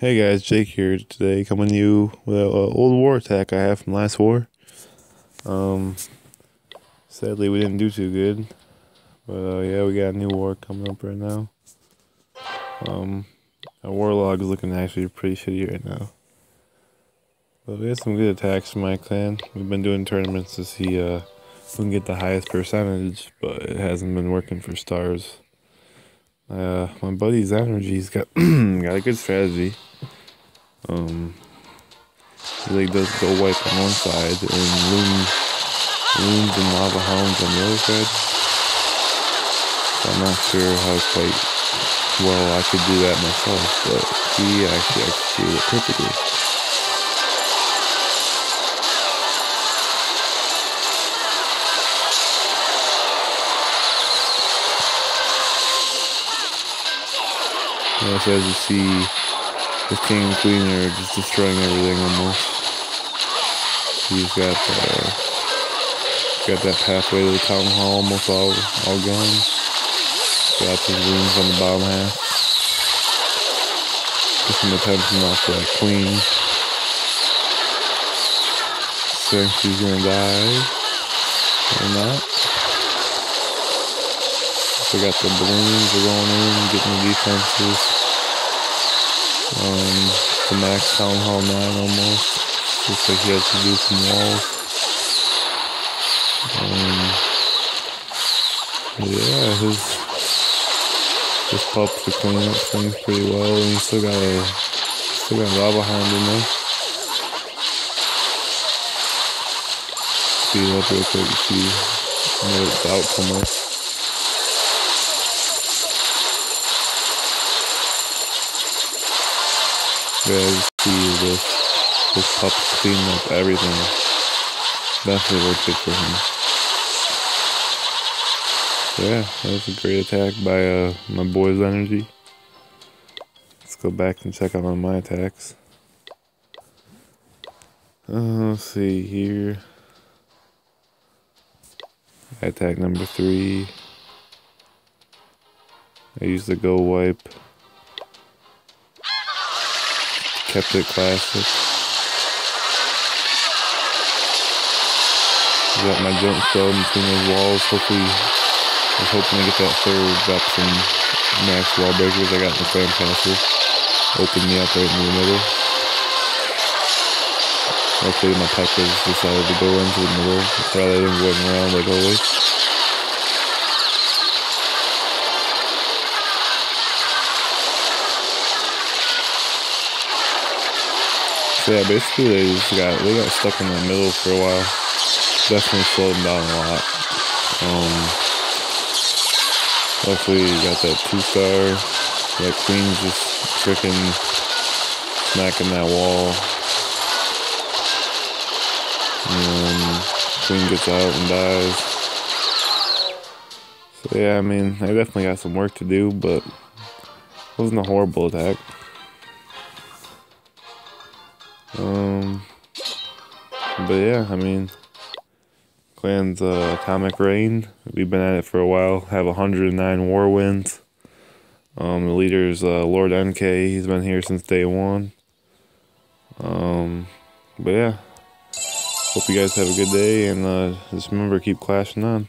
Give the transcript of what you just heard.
Hey guys, Jake here today, coming to you with an old war attack I have from last war. Um, sadly we didn't do too good, but uh, yeah, we got a new war coming up right now. Um, our war log is looking actually pretty shitty right now. But we had some good attacks from my clan. We've been doing tournaments to see uh, who can get the highest percentage, but it hasn't been working for stars. Uh, my buddy's energy's got got a good strategy. Um, like does go wipe on one side and loom, loons and lava hounds on the other side. So I'm not sure how quite well I could do that myself, but he actually executed it perfectly. Yeah, so as you see, the king and queen are just destroying everything almost. He's got uh, got that pathway to the town hall almost all all gone. Got his rooms on the bottom half. Get some attention off that queen. Think she's gonna die or not. So got the balloons are going in, getting the defenses. Um, the max town hall 9 almost. Looks like he has to do some walls. Um, yeah, his his pups are cleaning up things pretty well, and he's still got a still got a lava hound in there. Speed up real quick to see what the outcome is. Yeah, see this pup cleaning up everything. Definitely worth it for him. Yeah, that was a great attack by uh, my boy's energy. Let's go back and check out on my attacks. Uh, let's see here. Attack number three. I used the GoWiPe kept it classic. Got my jump spell in between those walls. Hopefully, I was hoping to get that third, drop some max wall breakers I got in the Clan Castle. Open me up right in the middle. Hopefully my peppers decided to go into the middle rather going around like always. Yeah, basically they just got they got stuck in the middle for a while. Definitely slowed them down a lot. Um, you got that two star. That queen's just freaking smacking that wall. And queen gets out and dies. So yeah, I mean, I definitely got some work to do, but it wasn't a horrible attack. Um, but yeah, I mean, clan's uh, Atomic Rain. We've been at it for a while. Have 109 war wins. Um, the leader's uh, Lord NK. He's been here since day one. Um, but yeah, hope you guys have a good day and uh, just remember keep clashing on.